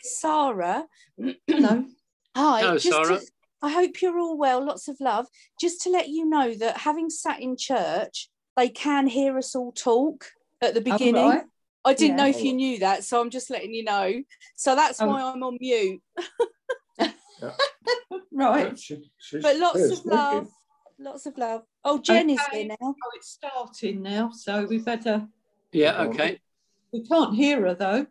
It's Sarah. Hello. Hi. Hello, just to- Sarah. I hope you're all well. Lots of love. Just to let you know that having sat in church, they can hear us all talk at the Oh, beginning. right. I didn't know if you knew that, so I'm just letting you know. So that's Oh. why I'm on mute. Right. She- But lots here of speaking. love. Lots of love. Oh, Jen is Okay. here now. Oh, it's starting now, so we better. Yeah, okay. We can't hear her though.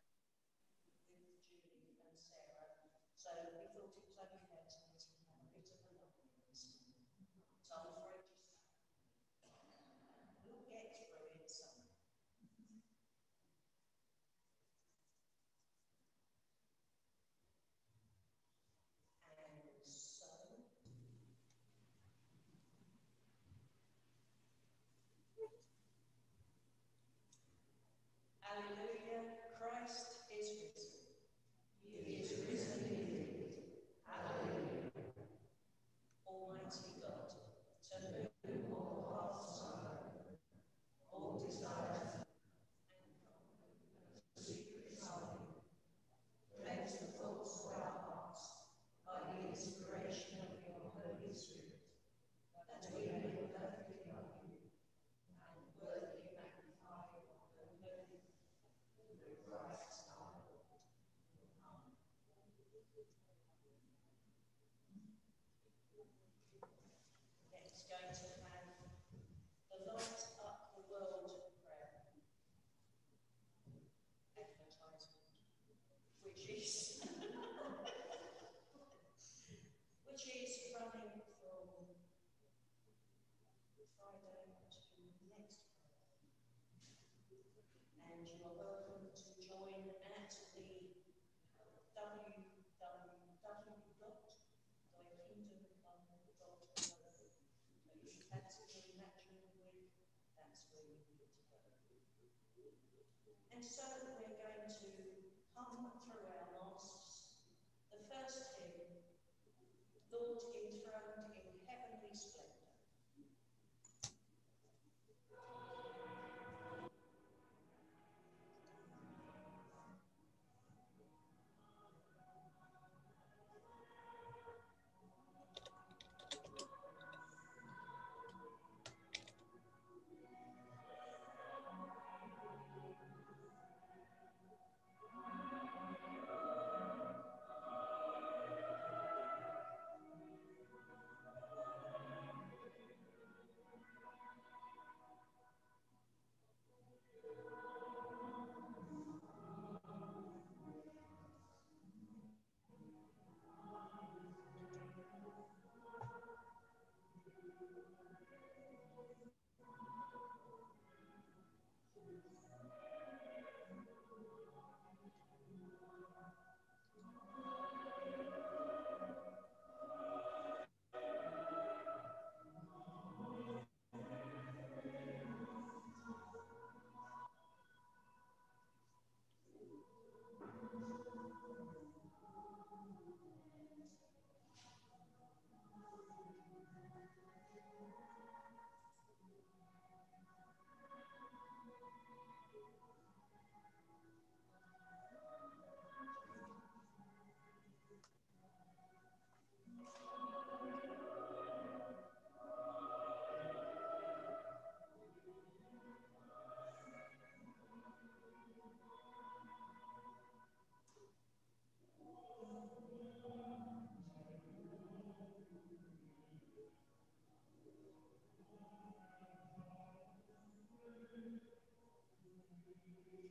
Alleluia, Christ is risen. He is risen indeed. Alleluia. Almighty God, to whom all hearts are open, all desires and come, secret sighing, cleanse the thoughts of our hearts by the inspiration of your Holy Spirit, that we may perfectly love you and worthily magnify your holy name. Through Christ our Lord. Amen. Next, going to have the light up the world prayer. Advertisement, which is which is running from Friday to next Friday. And you are welcome to join at the www.thekingdomcome.org. But if you fancy doing that during the week, that's where you need to go. And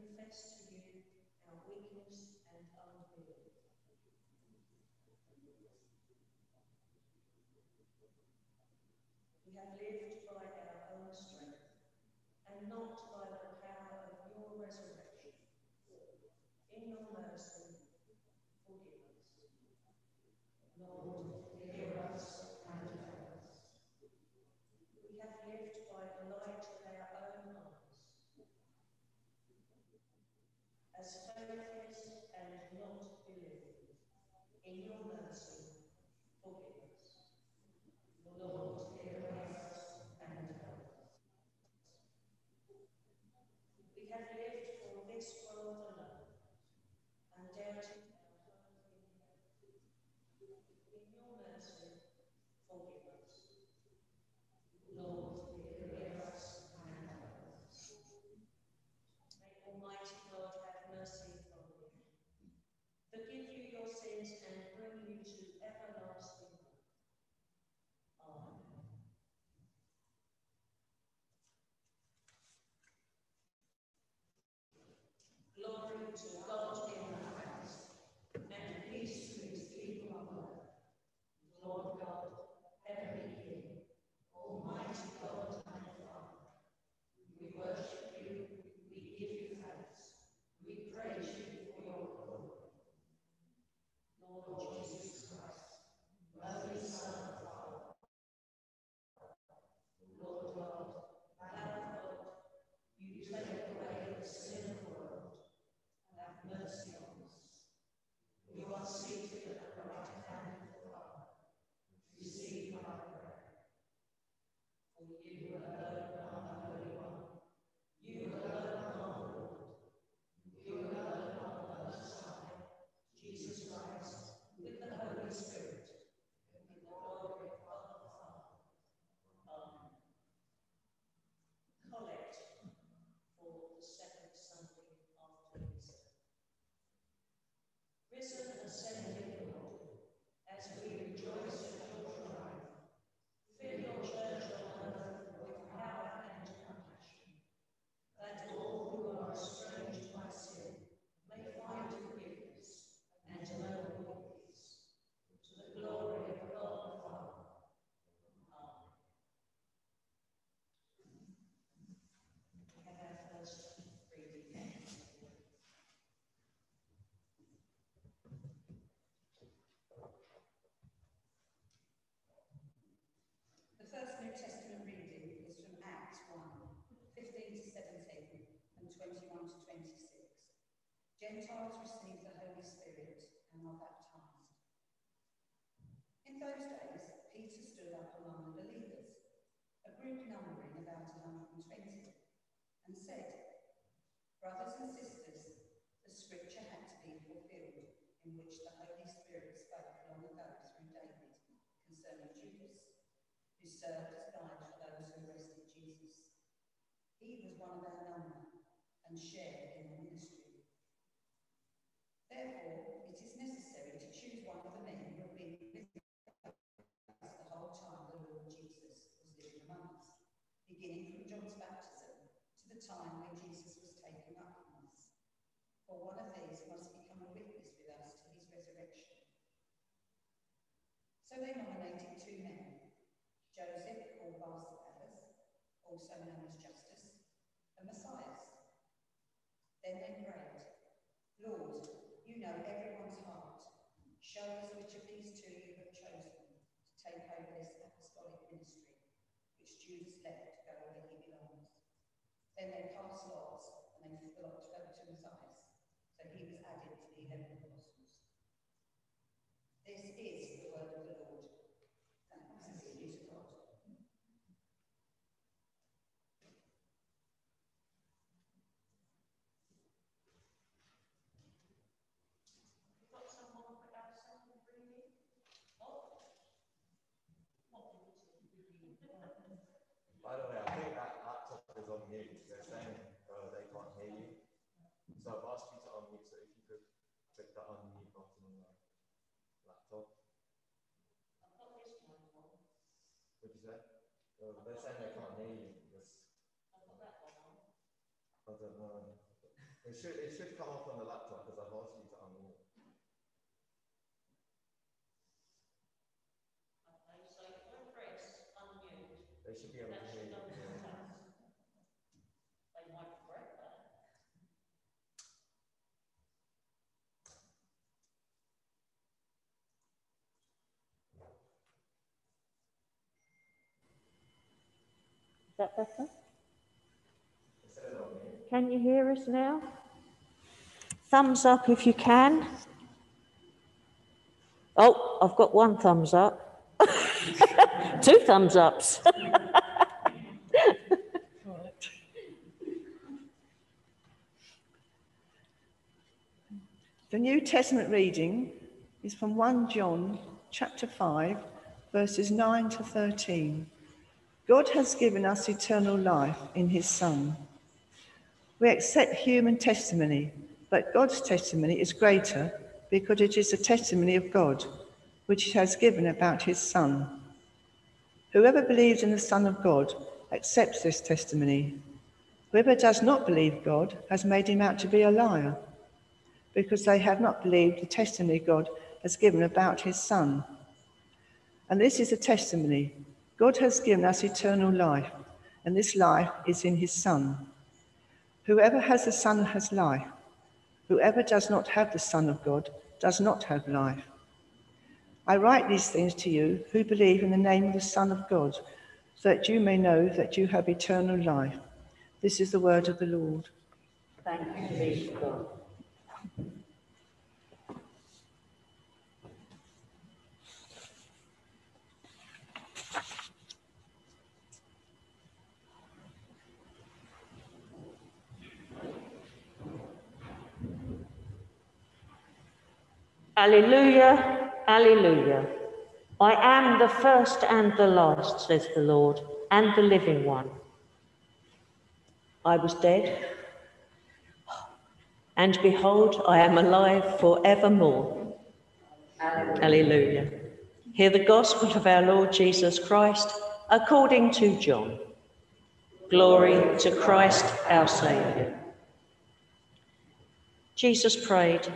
confess to you our weakness and unbelief. We have lived by our own strength and not Amen. The first New Testament reading is from Acts 1, 15 to 17 and 21 to 26. Gentiles receive the Holy Spirit and are baptized. In those days, Peter stood up among the believers, a group numbering about 120, and said, Brothers and sisters, the scripture had to be fulfilled in which the Holy Spirit spoke long ago through David concerning Judas who served as guide for those who arrested Jesus. He was one of our number and shared in the ministry. Therefore, it is necessary to choose one of the men who have been with us the whole time the Lord Jesus was living among us, beginning from John's baptism to the time when Jesus was taken up from us. For one of these must become a witness with us to his resurrection. So they nominated two men, Joseph called Barsabbas, also known as Justus, and Matthias. Then they prayed, Lord, you know everyone's heart. Show us which of these two you have chosen to take over this apostolic ministry, which Judas left to go where he belongs. Then they cast lots, and they the lot fell to Matthias. So he was added to the eleven apostles. This is the word of the Lord. Thanks be to God. We've got someone for our second reading. Oh. What did we do? By the way, I think that laptop is on mute. They're saying laptop. What'd you say? Oh, they're saying they can't hear you because. I don't know. It should, it should come up on the laptop because I've asked you to unmute. Okay, so if I press unmute, They should be able to hear you. They might correct that. Is that better? Can you hear us now? Thumbs up if you can. Oh, I've got one thumbs up. Two thumbs ups. The New Testament reading is from 1 John chapter 5, verses 9 to 13. God has given us eternal life in his Son. We accept human testimony, but God's testimony is greater because it is the testimony of God, which he has given about his Son. Whoever believes in the Son of God accepts this testimony. Whoever does not believe God has made him out to be a liar because they have not believed the testimony God has given about his Son. And this is a testimony God has given us eternal life, and this life is in his Son. Whoever has the Son has life. Whoever does not have the Son of God does not have life. I write these things to you who believe in the name of the Son of God, so that you may know that you have eternal life. This is the word of the Lord. Thanks be to God. Alleluia, Alleluia. I am the first and the last, says the Lord, and the living one. I was dead, and behold, I am alive forevermore. Alleluia. Hear the gospel of our Lord Jesus Christ according to John. Glory to Christ our Saviour. Jesus prayed,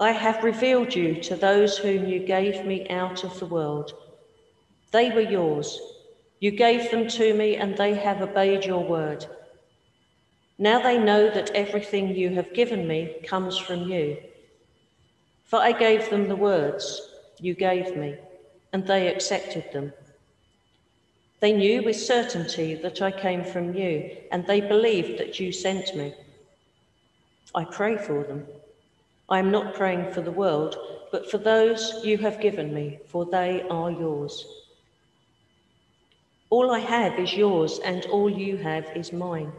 I have revealed you to those whom you gave me out of the world. They were yours. You gave them to me, and they have obeyed your word. Now they know that everything you have given me comes from you. For I gave them the words you gave me, and they accepted them. They knew with certainty that I came from you, and they believed that you sent me. I pray for them. I am not praying for the world, but for those you have given me, for they are yours. All I have is yours, and all you have is mine.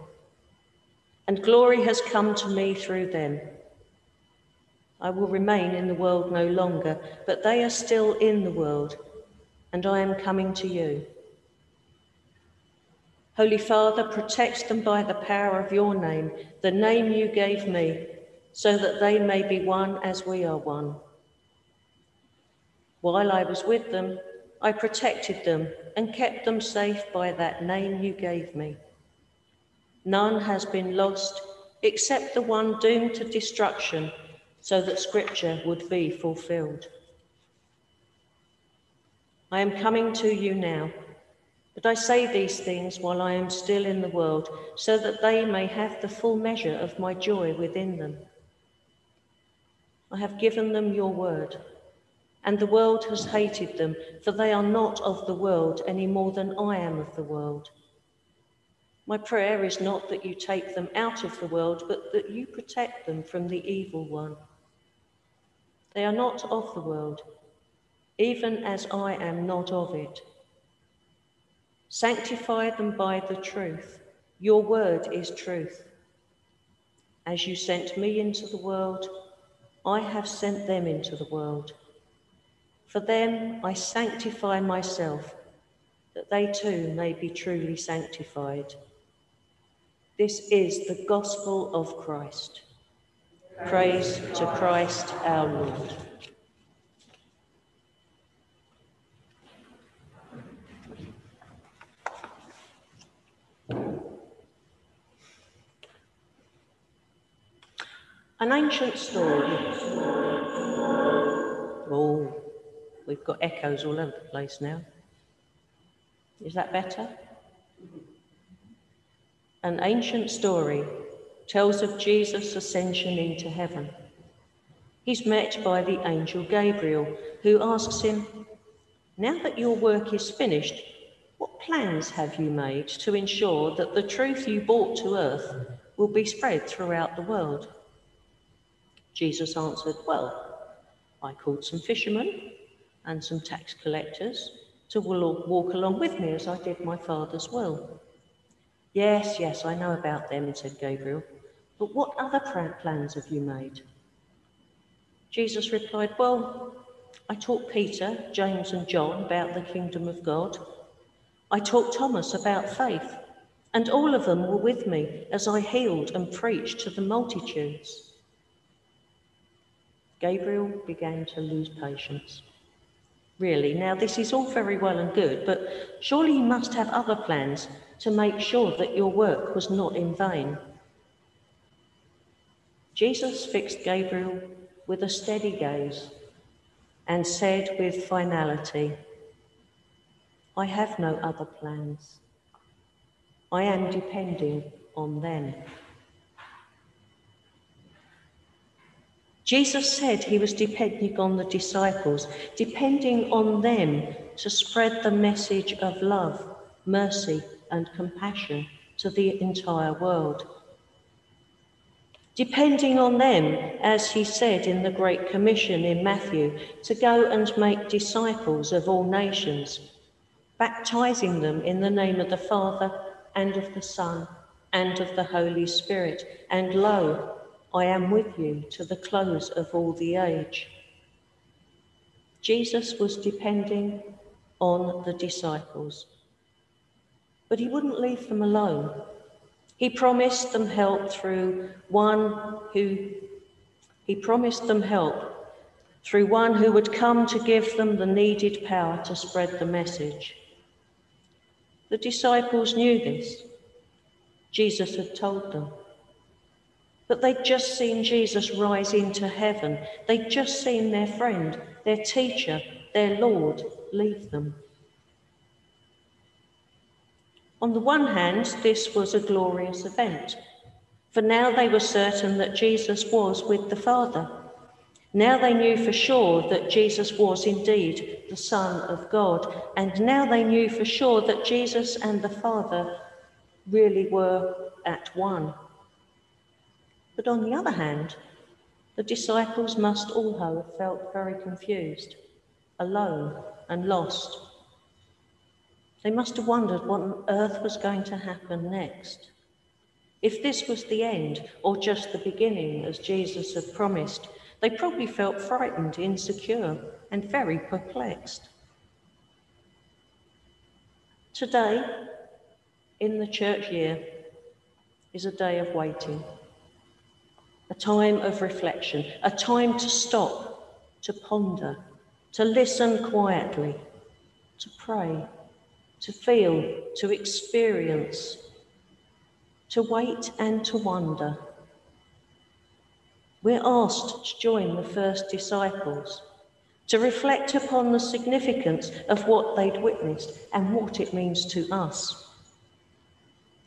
And glory has come to me through them. I will remain in the world no longer, but they are still in the world, and I am coming to you. Holy Father, protect them by the power of your name, the name you gave me, so that they may be one as we are one. While I was with them, I protected them and kept them safe by that name you gave me. None has been lost except the one doomed to destruction, so that scripture would be fulfilled. I am coming to you now, but I say these things while I am still in the world, so that they may have the full measure of my joy within them. I have given them your word, and the world has hated them, for they are not of the world any more than I am of the world. My prayer is not that you take them out of the world, but that you protect them from the evil one. They are not of the world, even as I am not of it. Sanctify them by the truth. Your word is truth. As you sent me into the world, I have sent them into the world. For them I sanctify myself, that they too may be truly sanctified. This is the gospel of Christ. Praise to Christ our Lord. An ancient story. Oh, we've got echoes all over the place now. Is that better? An ancient story tells of Jesus' ascension into heaven. He's met by the angel Gabriel, who asks him, Now that your work is finished, what plans have you made to ensure that the truth you brought to earth will be spread throughout the world? Jesus answered, Well, I called some fishermen and some tax collectors to walk along with me as I did my Father's will. Yes, yes, I know about them, said Gabriel. But what other plans have you made? Jesus replied, Well, I taught Peter, James, and John about the kingdom of God. I taught Thomas about faith, and all of them were with me as I healed and preached to the multitudes. Gabriel began to lose patience. Really, now this is all very well and good, but surely you must have other plans to make sure that your work was not in vain. Jesus fixed Gabriel with a steady gaze and said with finality, I have no other plans. I am depending on them. Jesus said he was depending on the disciples, depending on them to spread the message of love, mercy, and compassion to the entire world. Depending on them, as he said in the Great Commission in Matthew, to go and make disciples of all nations, baptizing them in the name of the Father and of the Son and of the Holy Spirit. And lo, I am with you to the close of all the age. Jesus was depending on the disciples, but he wouldn't leave them alone. He promised them help through one who he promised them help through one who would come to give them the needed power to spread the message. The disciples knew this. Jesus had told them. But they'd just seen Jesus rise into heaven. They'd just seen their friend, their teacher, their Lord leave them. On the one hand, this was a glorious event, for now they were certain that Jesus was with the Father. Now they knew for sure that Jesus was indeed the Son of God, and now they knew for sure that Jesus and the Father really were at one. But on the other hand, the disciples must all have felt very confused, alone, and lost. They must have wondered what on earth was going to happen next. If this was the end, or just the beginning, as Jesus had promised, they probably felt frightened, insecure, and very perplexed. Today, in the church year, is a day of waiting a time of reflection, a time to stop, to ponder, to listen quietly, to pray, to feel, to experience, to wait and to wonder. We're asked to join the first disciples, to reflect upon the significance of what they'd witnessed and what it means to us.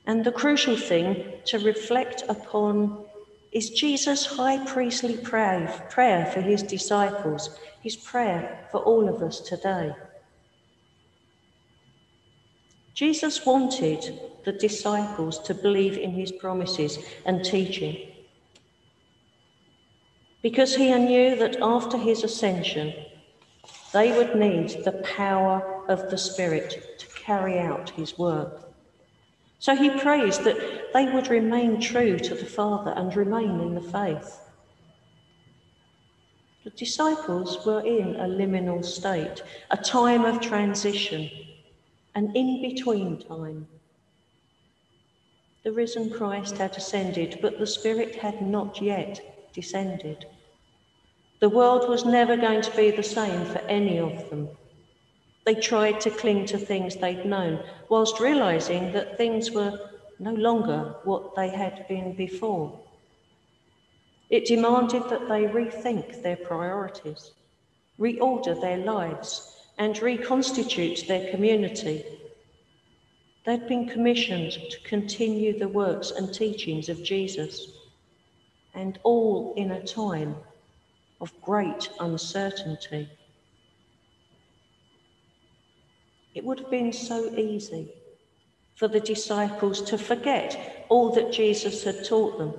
And the crucial thing, to reflect upon is Jesus' high priestly prayer, prayer for his disciples, his prayer for all of us today. Jesus wanted the disciples to believe in his promises and teaching because he knew that after his ascension, they would need the power of the Spirit to carry out his work. So he prays that they would remain true to the Father and remain in the faith. The disciples were in a liminal state, a time of transition, an in between time. The risen Christ had ascended, but the Spirit had not yet descended. The world was never going to be the same for any of them. They tried to cling to things they'd known, whilst realizing that things were no longer what they had been before. It demanded that they rethink their priorities, reorder their lives, and reconstitute their community. They'd been commissioned to continue the works and teachings of Jesus, and all in a time of great uncertainty. It would have been so easy for the disciples to forget all that Jesus had taught them,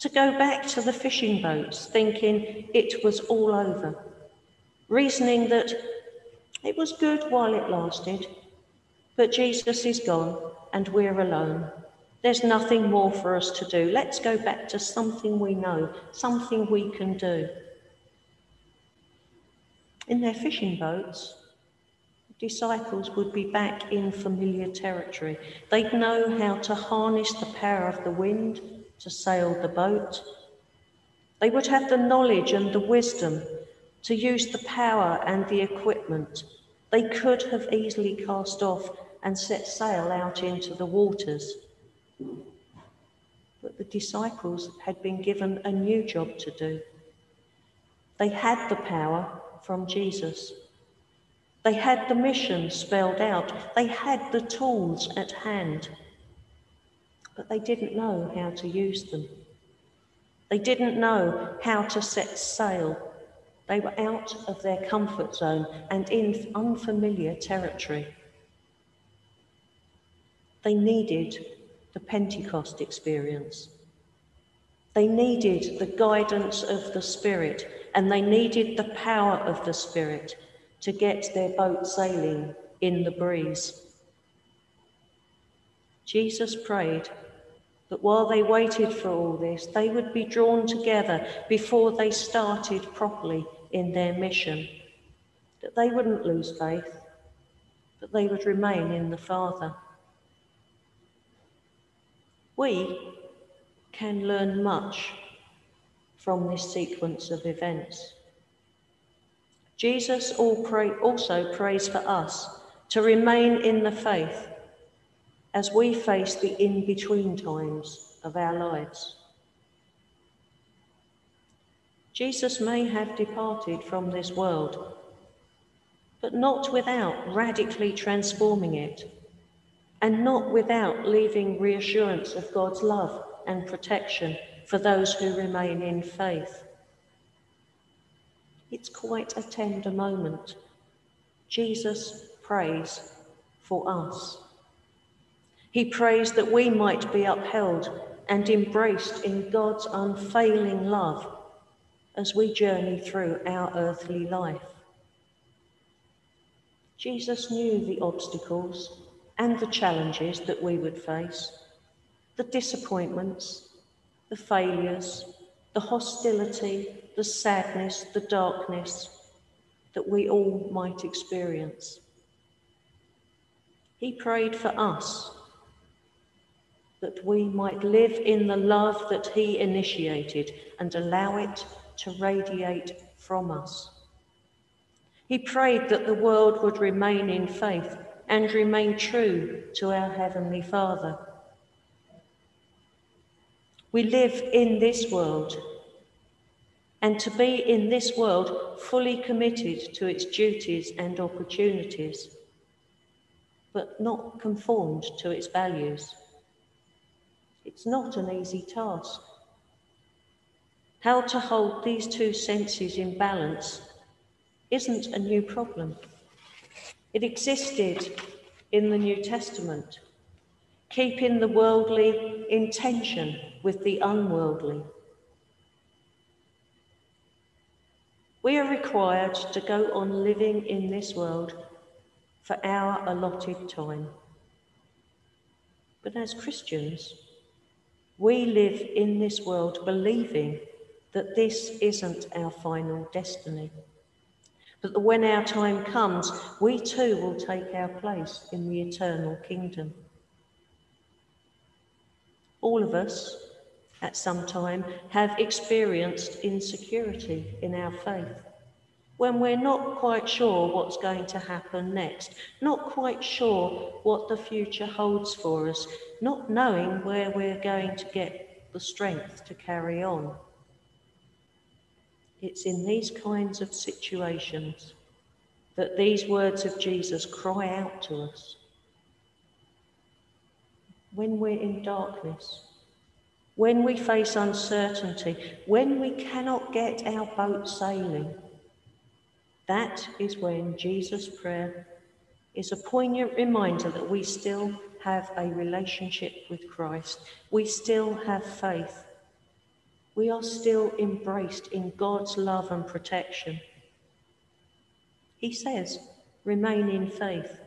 to go back to the fishing boats thinking it was all over, reasoning that it was good while it lasted, but Jesus is gone and we're alone. There's nothing more for us to do. Let's go back to something we know, something we can do. In their fishing boats, disciples would be back in familiar territory. They'd know how to harness the power of the wind to sail the boat. They would have the knowledge and the wisdom to use the power and the equipment. They could have easily cast off and set sail out into the waters. But the disciples had been given a new job to do. They had the power from Jesus. They had the mission spelled out, they had the tools at hand, but they didn't know how to use them. They didn't know how to set sail. They were out of their comfort zone and in unfamiliar territory. They needed the Pentecost experience. They needed the guidance of the Spirit and they needed the power of the Spirit to get their boat sailing in the breeze. Jesus prayed that while they waited for all this, they would be drawn together before they started properly in their mission, that they wouldn't lose faith, that they would remain in the Father. We can learn much from this sequence of events. Jesus also prays for us to remain in the faith as we face the in between times of our lives. Jesus may have departed from this world, but not without radically transforming it, and not without leaving reassurance of God's love and protection for those who remain in faith. It's quite a tender moment. Jesus prays for us. He prays that we might be upheld and embraced in God's unfailing love as we journey through our earthly life. Jesus knew the obstacles and the challenges that we would face, the disappointments, the failures, the hostility, the sadness, the darkness that we all might experience. He prayed for us that we might live in the love that He initiated and allow it to radiate from us. He prayed that the world would remain in faith and remain true to our Heavenly Father. We live in this world and to be in this world fully committed to its duties and opportunities, but not conformed to its values. It's not an easy task. How to hold these two senses in balance isn't a new problem. It existed in the New Testament, keeping the worldly in tension with the unworldly. We are required to go on living in this world for our allotted time. But as Christians, we live in this world believing that this isn't our final destiny. But that when our time comes, we too will take our place in the eternal kingdom. All of us, at some time have experienced insecurity in our faith. When we're not quite sure what's going to happen next, not quite sure what the future holds for us, not knowing where we're going to get the strength to carry on. It's in these kinds of situations that these words of Jesus cry out to us. When we're in darkness, when we face uncertainty, when we cannot get our boat sailing, that is when Jesus' prayer is a poignant reminder that we still have a relationship with Christ. We still have faith. We are still embraced in God's love and protection. He says, remain in faith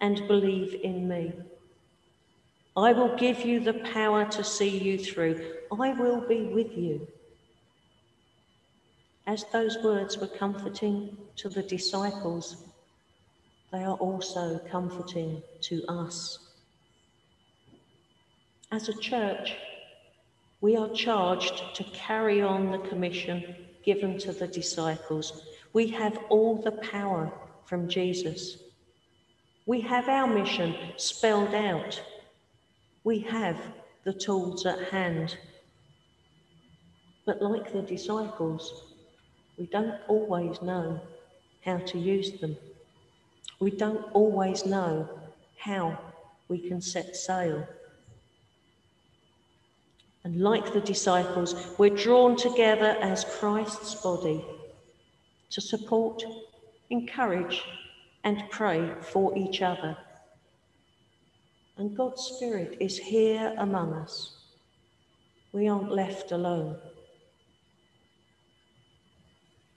and believe in me. I will give you the power to see you through. I will be with you. As those words were comforting to the disciples, they are also comforting to us. As a church, we are charged to carry on the commission given to the disciples. We have all the power from Jesus. We have our mission spelled out. We have the tools at hand. But like the disciples, we don't always know how to use them. We don't always know how we can set sail. And like the disciples, we're drawn together as Christ's body to support, encourage, and pray for each other. And God's Spirit is here among us. We aren't left alone.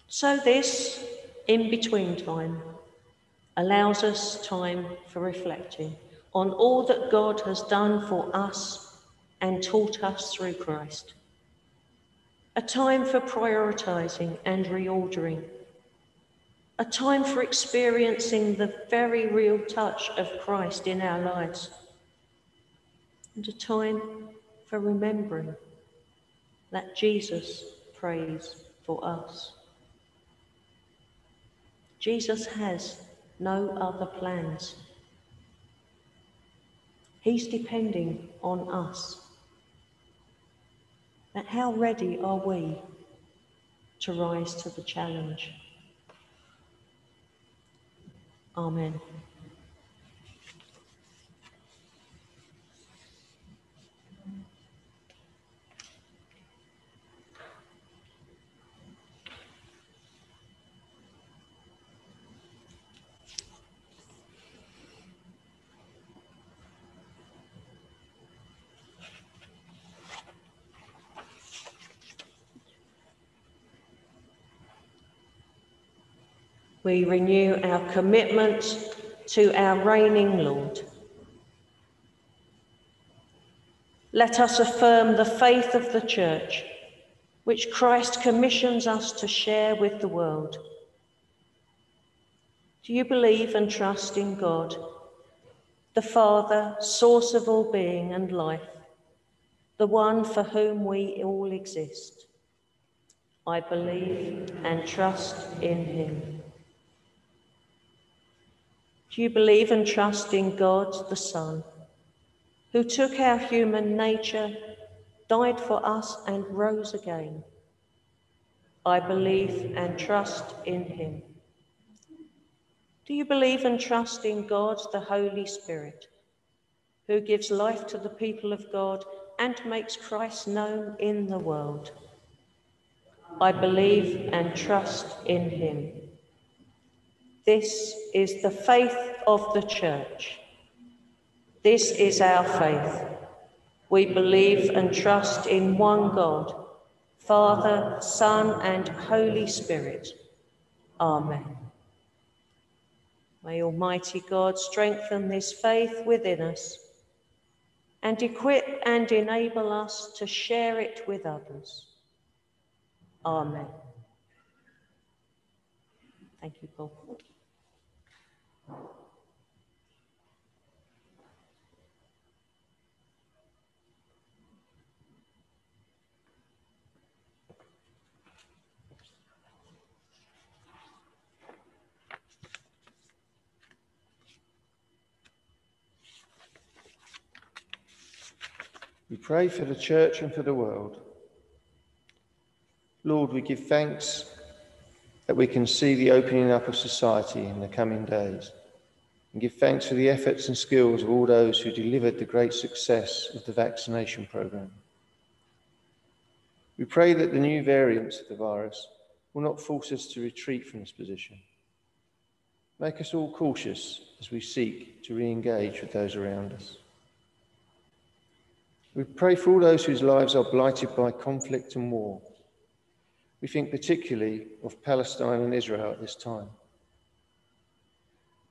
So, this in between time allows us time for reflecting on all that God has done for us and taught us through Christ. A time for prioritizing and reordering. A time for experiencing the very real touch of Christ in our lives. And a time for remembering that Jesus prays for us. Jesus has no other plans. He's depending on us. But how ready are we to rise to the challenge? Amen. We renew our commitment to our reigning Lord. Let us affirm the faith of the Church, which Christ commissions us to share with the world. Do you believe and trust in God, the Father, source of all being and life, the one for whom we all exist? I believe and trust in him. Do you believe and trust in God the Son, who took our human nature, died for us, and rose again? I believe and trust in him. Do you believe and trust in God the Holy Spirit, who gives life to the people of God and makes Christ known in the world? I believe and trust in him. This is the faith of the Church. This is our faith. We believe and trust in one God, Father, Son, and Holy Spirit. Amen. May Almighty God strengthen this faith within us and equip and enable us to share it with others. Amen. Thank you, Paul. We pray for the church and for the world. Lord, we give thanks that we can see the opening up of society in the coming days and give thanks for the efforts and skills of all those who delivered the great success of the vaccination programme. We pray that the new variants of the virus will not force us to retreat from this position. Make us all cautious as we seek to re engage with those around us. We pray for all those whose lives are blighted by conflict and war. We think particularly of Palestine and Israel at this time.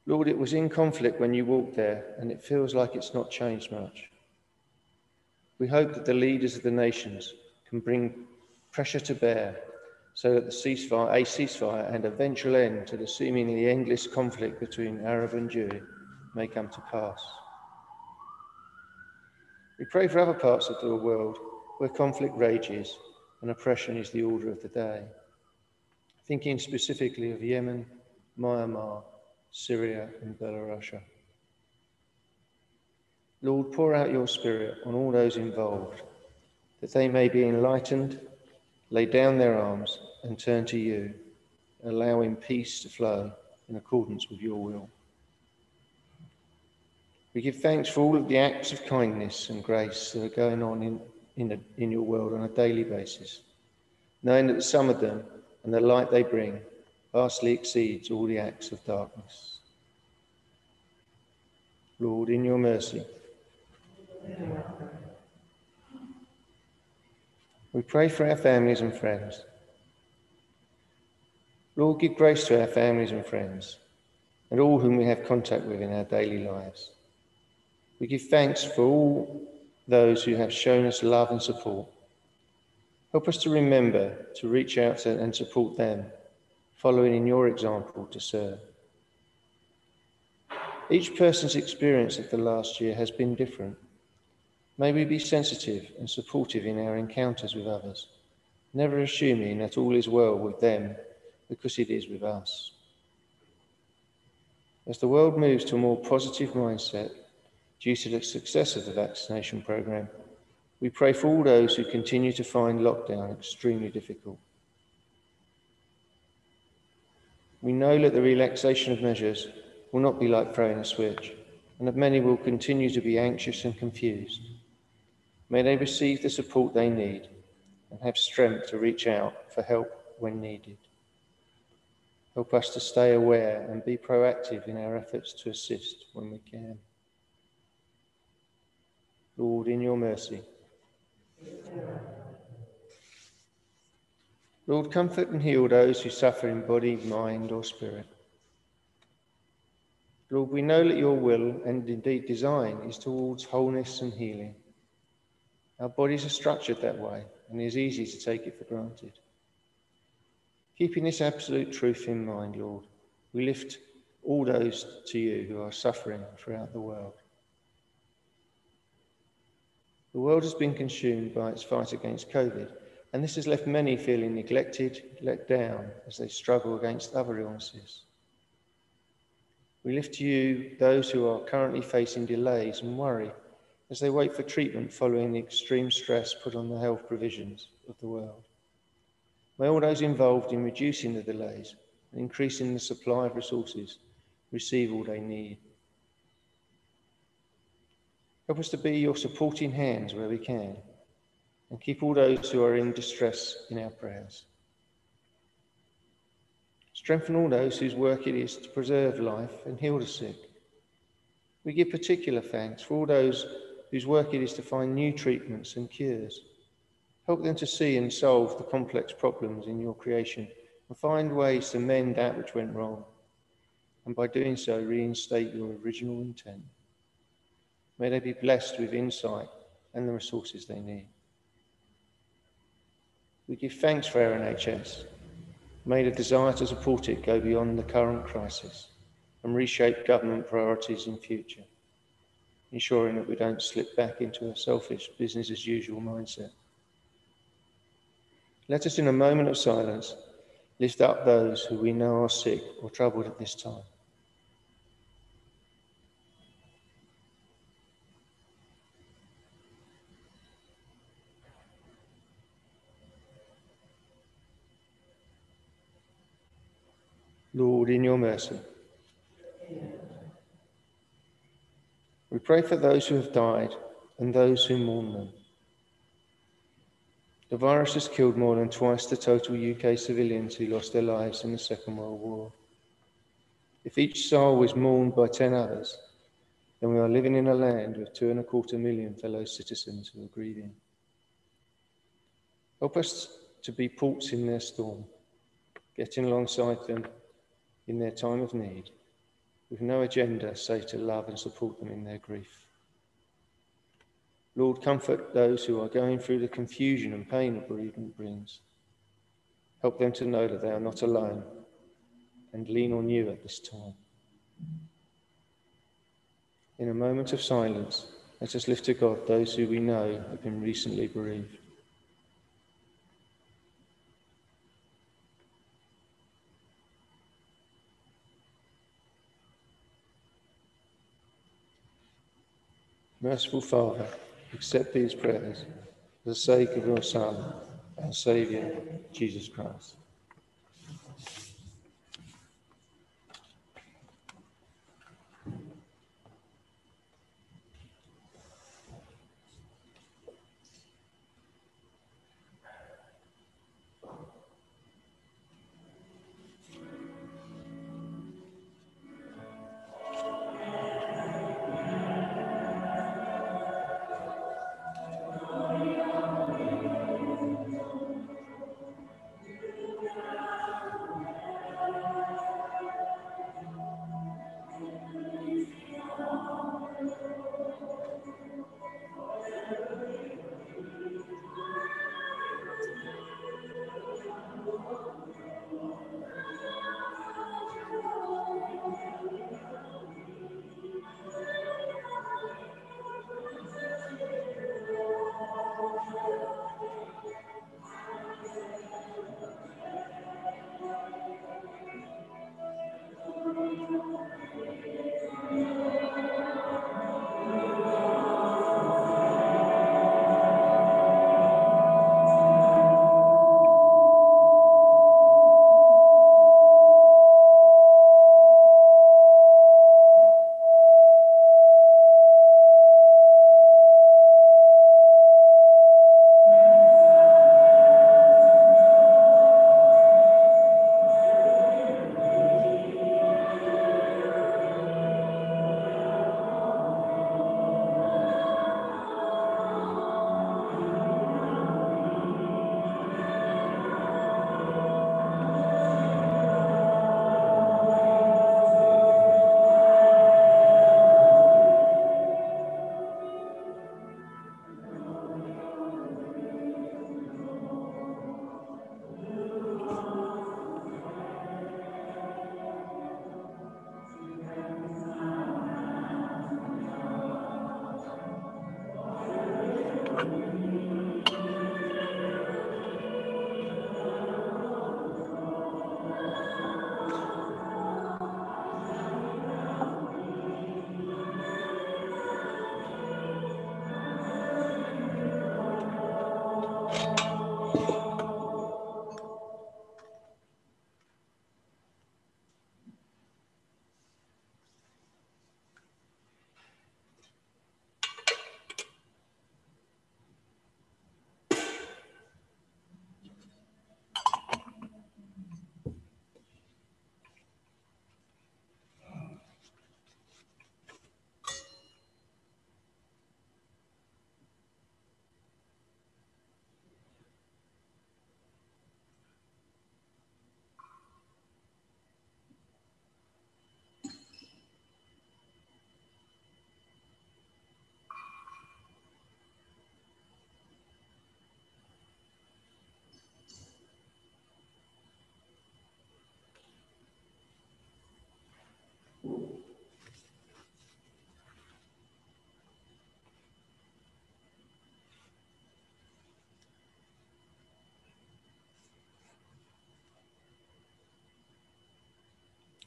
Lord, it was in conflict when you walked there, and it feels like it's not changed much. We hope that the leaders of the nations can bring pressure to bear so that the ceasefire, a ceasefire and eventual end to the seemingly endless conflict between Arab and Jew may come to pass. We pray for other parts of the world where conflict rages and oppression is the order of the day. Thinking specifically of Yemen, Myanmar, Syria, and Belarus. Lord, pour out your Spirit on all those involved, that they may be enlightened, lay down their arms, and turn to you, allowing peace to flow in accordance with your will. We give thanks for all of the acts of kindness and grace that are going on in, in, a, in your world on a daily basis, knowing that some of them and the light they bring vastly exceeds all the acts of darkness. Lord, in your mercy, we pray for our families and friends. Lord, give grace to our families and friends and all whom we have contact with in our daily lives. We give thanks for all those who have shown us love and support. Help us to remember to reach out and support them, following in your example to serve. Each person's experience of the last year has been different. May we be sensitive and supportive in our encounters with others, never assuming that all is well with them because it is with us. As the world moves to a more positive mindset, due to the success of the vaccination programme, we pray for all those who continue to find lockdown extremely difficult. We know that the relaxation of measures will not be like throwing a switch, and that many will continue to be anxious and confused. May they receive the support they need and have strength to reach out for help when needed. Help us to stay aware and be proactive in our efforts to assist when we can. Lord, in your mercy. Lord, comfort and heal those who suffer in body, mind, or spirit. Lord, we know that your will and indeed design is towards wholeness and healing. Our bodies are structured that way, and it is easy to take it for granted. Keeping this absolute truth in mind, Lord, we lift all those to you who are suffering throughout the world. The world has been consumed by its fight against COVID, and this has left many feeling neglected, let down as they struggle against other illnesses. We lift to you those who are currently facing delays and worry as they wait for treatment following the extreme stress put on the health provisions of the world. May all those involved in reducing the delays and increasing the supply of resources receive all they need. Help us to be your supporting hands where we can and keep all those who are in distress in our prayers. Strengthen all those whose work it is to preserve life and heal the sick. We give particular thanks for all those whose work it is to find new treatments and cures. Help them to see and solve the complex problems in your creation and find ways to mend that which went wrong. And by doing so, reinstate your original intent. May they be blessed with insight and the resources they need. We give thanks for our NHS. May the desire to support it go beyond the current crisis and reshape government priorities in future, ensuring that we don't slip back into a selfish business as usual mindset. Let us, in a moment of silence, lift up those who we know are sick or troubled at this time. Lord, in your mercy. We pray for those who have died and those who mourn them. The virus has killed more than twice the total UK civilians who lost their lives in the Second World War. If each soul was mourned by 10 others, then we are living in a land with two and a quarter million fellow citizens who are grieving. Help us to be ports in their storm, getting alongside them in their time of need, with no agenda save to love and support them in their grief. Lord, comfort those who are going through the confusion and pain that bereavement brings. Help them to know that they are not alone and lean on you at this time. In a moment of silence, let us lift to God those who we know have been recently bereaved. Merciful Father, accept these prayers for the sake of your Son, our Saviour, Jesus Christ.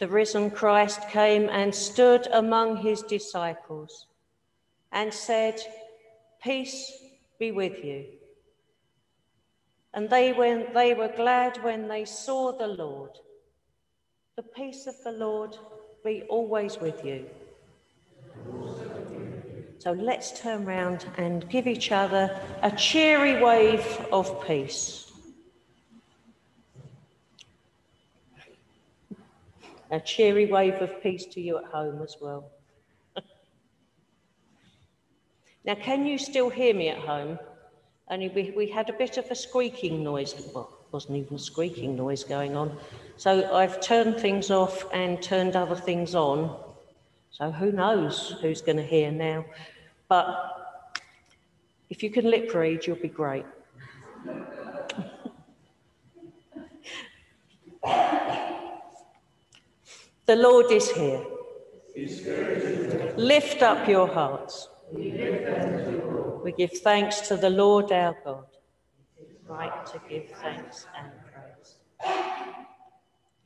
The risen Christ came and stood among his disciples and said, Peace be with you. And they, when, they were glad when they saw the Lord. The peace of the Lord be always with you. So let's turn round and give each other a cheery wave of peace. A cheery wave of peace to you at home as well. now, can you still hear me at home? Only we, we had a bit of a squeaking noise. Well, wasn't even squeaking noise going on. So I've turned things off and turned other things on. So who knows who's going to hear now. But if you can lip read, you'll be great. The Lord is here. Lift up your hearts. We give thanks to the Lord our God. It is Right to give thanks and praise.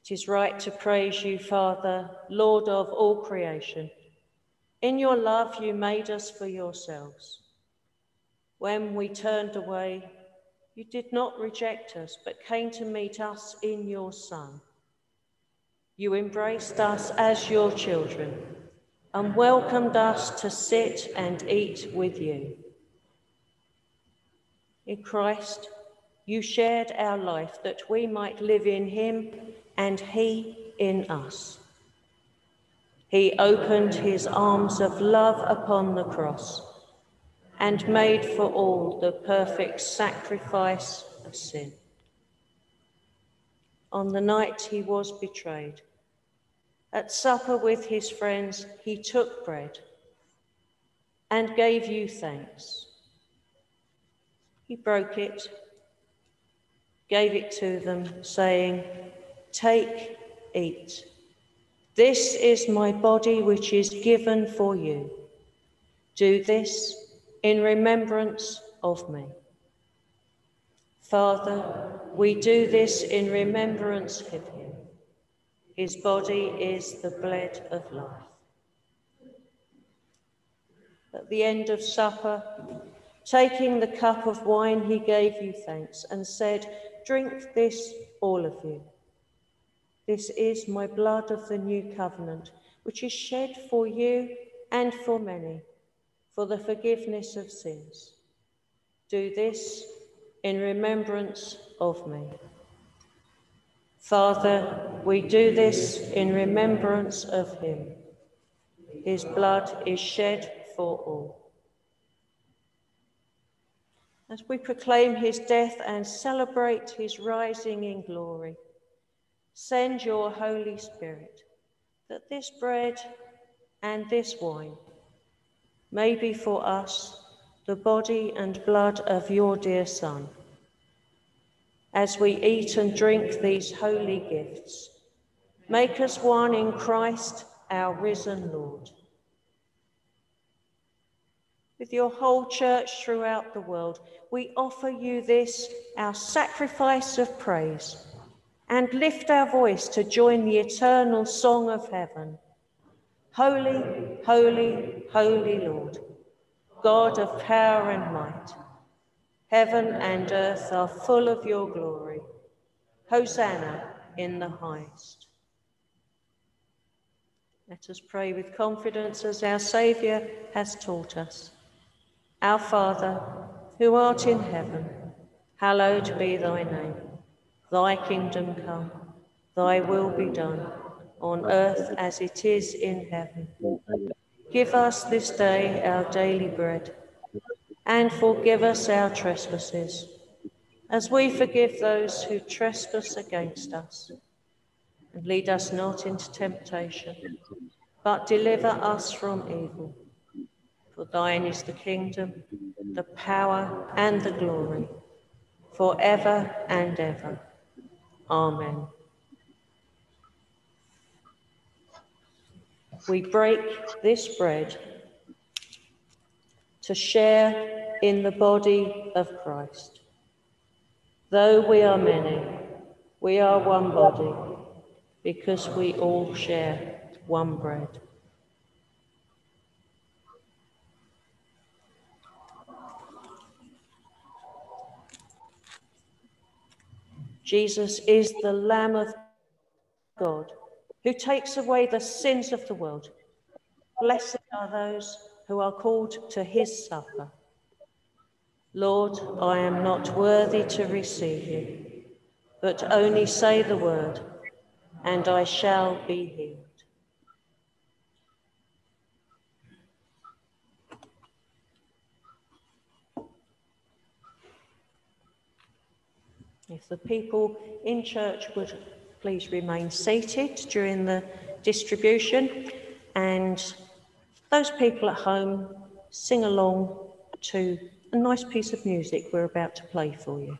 It is right to praise you, Father, Lord of all creation. In your love, you made us for yourselves. When we turned away, you did not reject us, but came to meet us in your Son. You embraced us as your children and welcomed us to sit and eat with you. In Christ, you shared our life that we might live in him and he in us. He opened his arms of love upon the cross and made for all the perfect sacrifice of sin. On the night he was betrayed, at supper with his friends, he took bread and gave you thanks. He broke it, gave it to them, saying, Take, eat. This is my body which is given for you. Do this in remembrance of me. Father, we do this in remembrance of him. His body is the bread of life. At the end of supper, taking the cup of wine, he gave you thanks and said, Drink this, all of you. This is my blood of the new covenant, which is shed for you and for many for the forgiveness of sins. Do this in remembrance of me. Father, we do this in remembrance of him. His blood is shed for all. As we proclaim his death and celebrate his rising in glory, Send your Holy Spirit that this bread and this wine may be for us the body and blood of your dear Son. As we eat and drink these holy gifts, make us one in Christ, our risen Lord. With your whole church throughout the world, we offer you this, our sacrifice of praise and lift our voice to join the eternal song of heaven. Holy, holy, holy Lord, God of power and might, heaven and earth are full of your glory. Hosanna in the highest. Let us pray with confidence as our Saviour has taught us. Our Father, who art in heaven, hallowed be thy name. Thy kingdom come, thy will be done, on earth as it is in heaven. Give us this day our daily bread, and forgive us our trespasses, as we forgive those who trespass against us. And lead us not into temptation, but deliver us from evil. For thine is the kingdom, the power, and the glory, forever and ever. Amen. We break this bread to share in the body of Christ. Though we are many, we are one body because we all share one bread. Jesus is the Lamb of God who takes away the sins of the world. Blessed are those who are called to his supper. Lord, I am not worthy to receive you, but only say the word, and I shall be healed. If the people in church would please remain seated during the distribution and those people at home sing along to a nice piece of music we're about to play for you.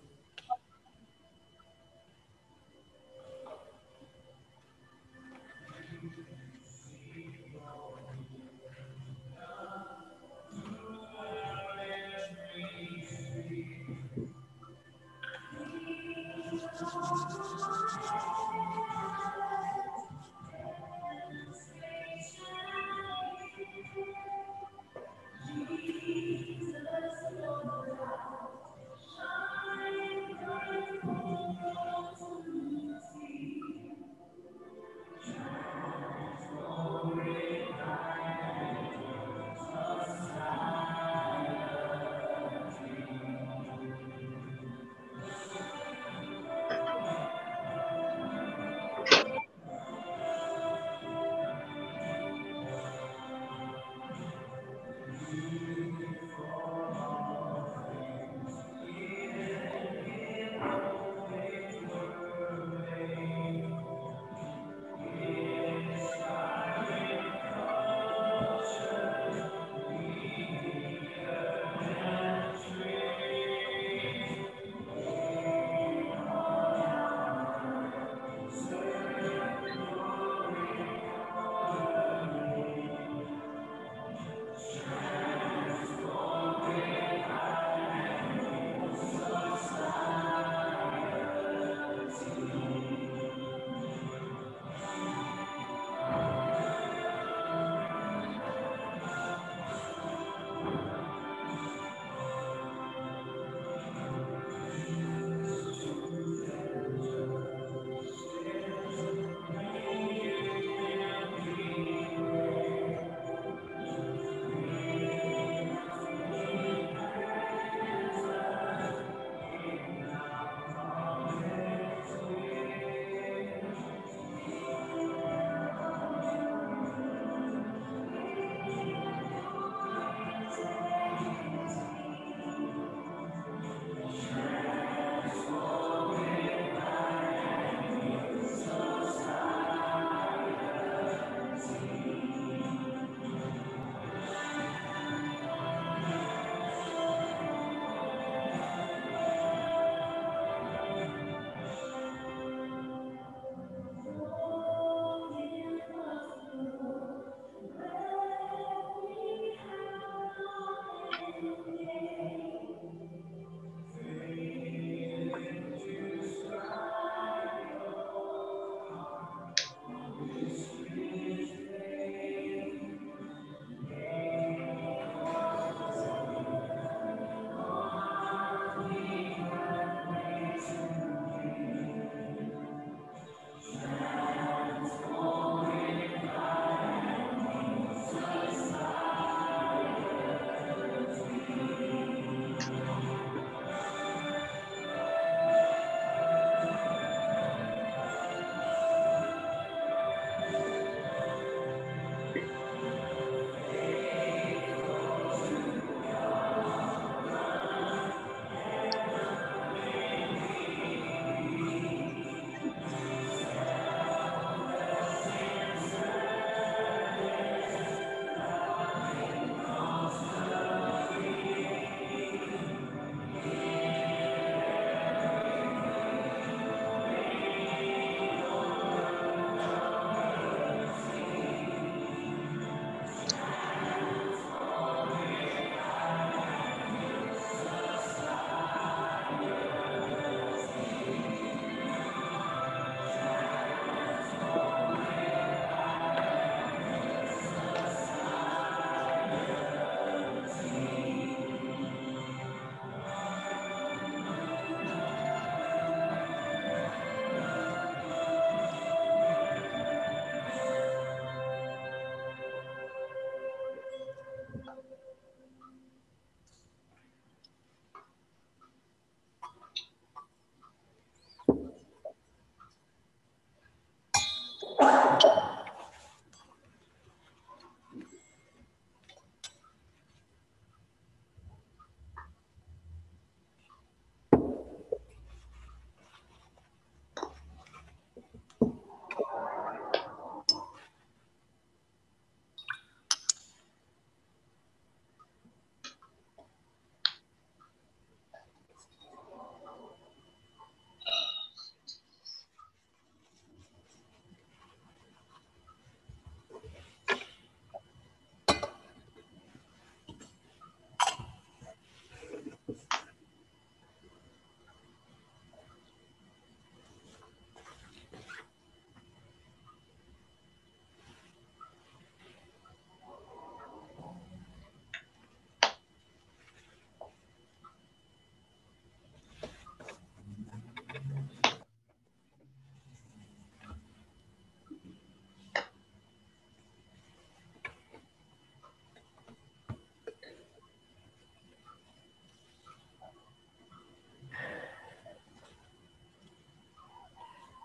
Thank you.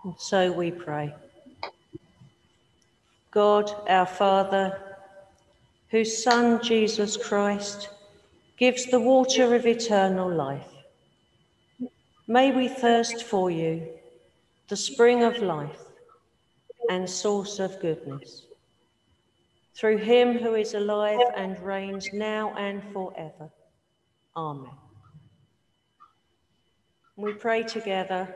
And so we pray. God, our Father, whose Son, Jesus Christ, gives the water of eternal life, may we thirst for you, the spring of life and source of goodness. Through him who is alive and reigns now and forever. Amen. We pray together.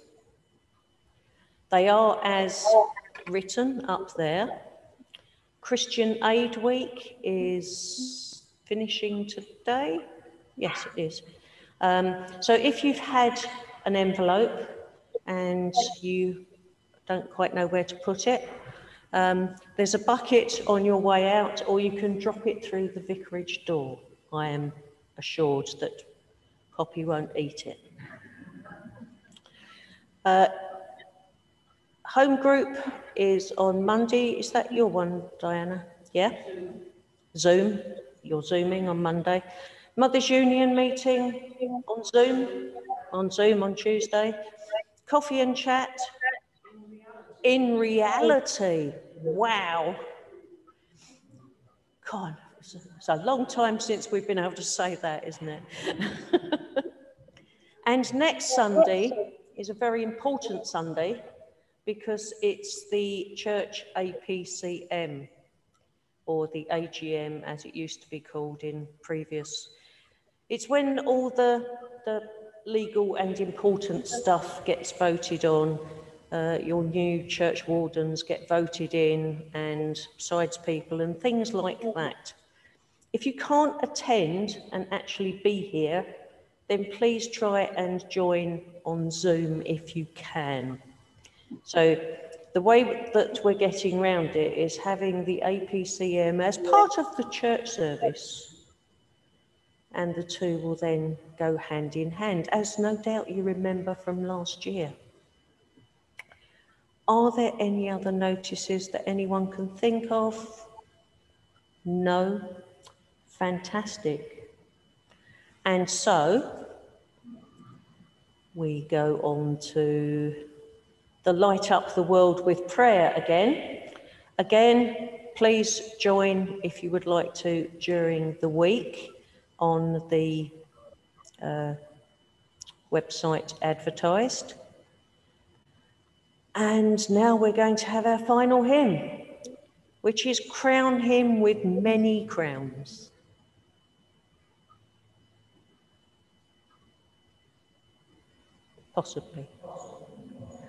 They are as written up there. Christian Aid Week is finishing today. Yes, it is. Um, so if you've had an envelope and you don't quite know where to put it, um, there's a bucket on your way out, or you can drop it through the vicarage door. I am assured that Poppy won't eat it. Uh, home group is on Monday. Is that your one, Diana? Yeah? Zoom. You're Zooming on Monday. Mothers Union meeting on Zoom. On Zoom on Tuesday. Coffee and chat in reality. Wow. God, it's a long time since we've been able to say that, isn't it? and next Sunday is a very important Sunday because it's the church APCM or the AGM as it used to be called in previous. It's when all the, the legal and important stuff gets voted on uh, your new church wardens get voted in and sides people and things like that. If you can't attend and actually be here, then please try and join on Zoom if you can. So the way that we're getting around it is having the APCM as part of the church service. And the two will then go hand in hand, as no doubt you remember from last year. Are there any other notices that anyone can think of? No? Fantastic. And so we go on to the Light Up the World with Prayer again. Again, please join if you would like to during the week on the uh, website advertised. And now we're going to have our final hymn, which is Crown Him with Many Crowns. Possibly.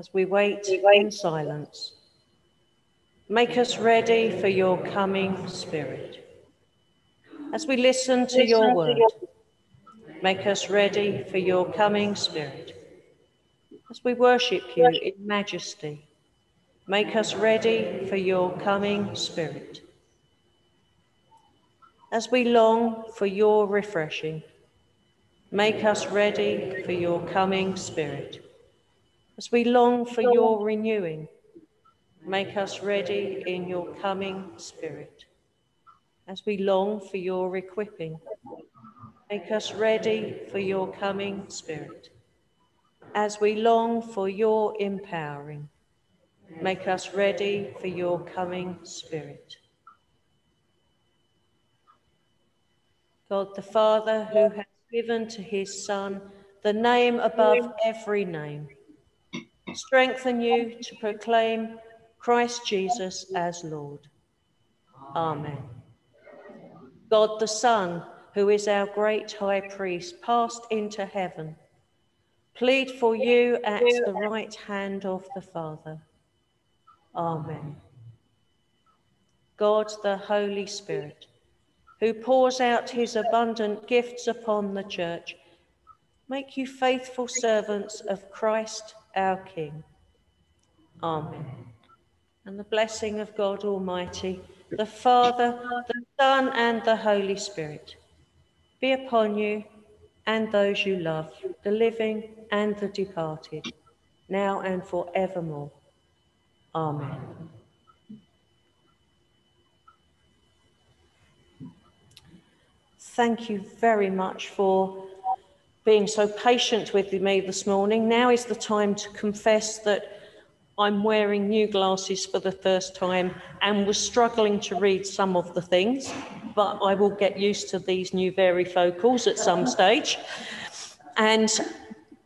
as we wait in silence. Make us ready for your coming Spirit. As we listen to your word, make us ready for your coming Spirit. As we worship you in majesty, make us ready for your coming Spirit. As we long for your refreshing, make us ready for your coming Spirit. As we long for your renewing, make us ready in your coming Spirit. As we long for your equipping, make us ready for your coming Spirit. As we long for your empowering, make us ready for your coming Spirit. God the Father, who has given to his Son the name above every name, strengthen you to proclaim Christ Jesus as Lord. Amen. God the Son, who is our great high priest, passed into heaven, plead for you at the right hand of the Father. Amen. God the Holy Spirit, who pours out his abundant gifts upon the church, make you faithful servants of Christ our King. Amen. And the blessing of God Almighty, the Father, the Son, and the Holy Spirit be upon you and those you love, the living and the departed, now and forevermore. Amen. Thank you very much for being so patient with me this morning. Now is the time to confess that I'm wearing new glasses for the first time and was struggling to read some of the things, but I will get used to these new varifocals at some stage. And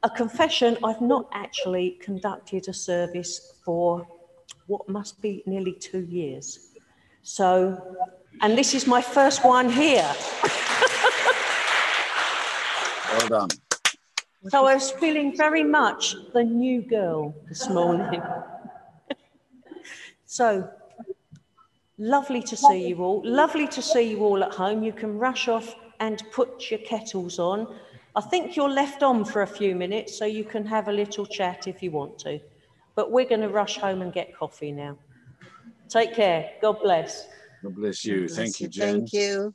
a confession I've not actually conducted a service for what must be nearly two years. So, and this is my first one here. Well done. So I was feeling very much the new girl this morning. so lovely to see you all. Lovely to see you all at home. You can rush off and put your kettles on. I think you're left on for a few minutes so you can have a little chat if you want to. But we're going to rush home and get coffee now. Take care. God bless. God bless you. Thank you, Jen. Thank you.